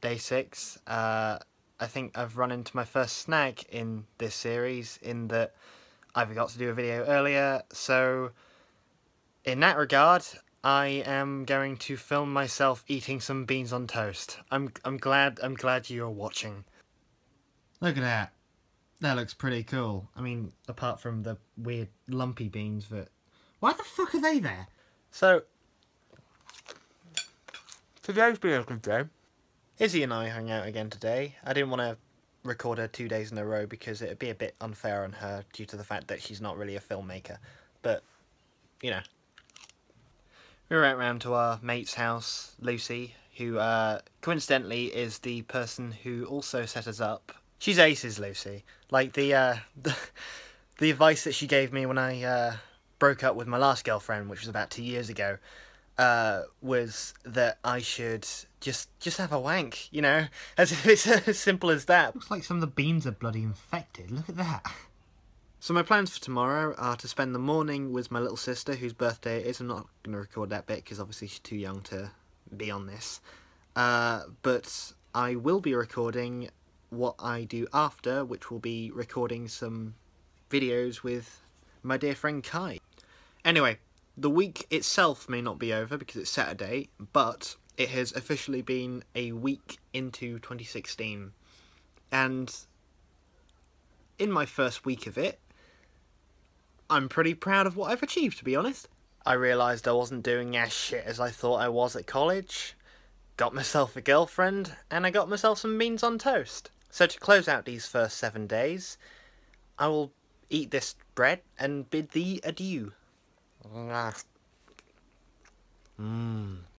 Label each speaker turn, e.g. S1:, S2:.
S1: day six. Uh, I think I've run into my first snag in this series in that I forgot to do a video earlier, so in that regard, I am going to film myself eating some beans on toast. I'm I'm glad I'm glad you're watching. Look at that. That looks pretty cool. I mean, apart from the weird lumpy beans that Why the fuck are they there? So today's been a good day. Izzy and I hung out again today. I didn't want to record her two days in a row because it'd be a bit unfair on her due to the fact that she's not really a filmmaker. But, you know. We went round to our mate's house, Lucy, who uh, coincidentally is the person who also set us up. She's aces, Lucy. Like the, uh, the, the advice that she gave me when I uh, broke up with my last girlfriend, which was about two years ago, uh, was that I should just just have a wank, you know, as if it's as simple as that. Looks like some of the beans are bloody infected. Look at that. So my plans for tomorrow are to spend the morning with my little sister, whose birthday it is. I'm not going to record that bit because obviously she's too young to be on this. Uh, but I will be recording what I do after, which will be recording some videos with my dear friend Kai. Anyway, the week itself may not be over because it's Saturday, but it has officially been a week into 2016. And in my first week of it, I'm pretty proud of what I've achieved, to be honest. I realised I wasn't doing as shit as I thought I was at college, got myself a girlfriend, and I got myself some beans on toast. So to close out these first seven days, I will eat this bread and bid thee adieu. 嗯啊。嗯。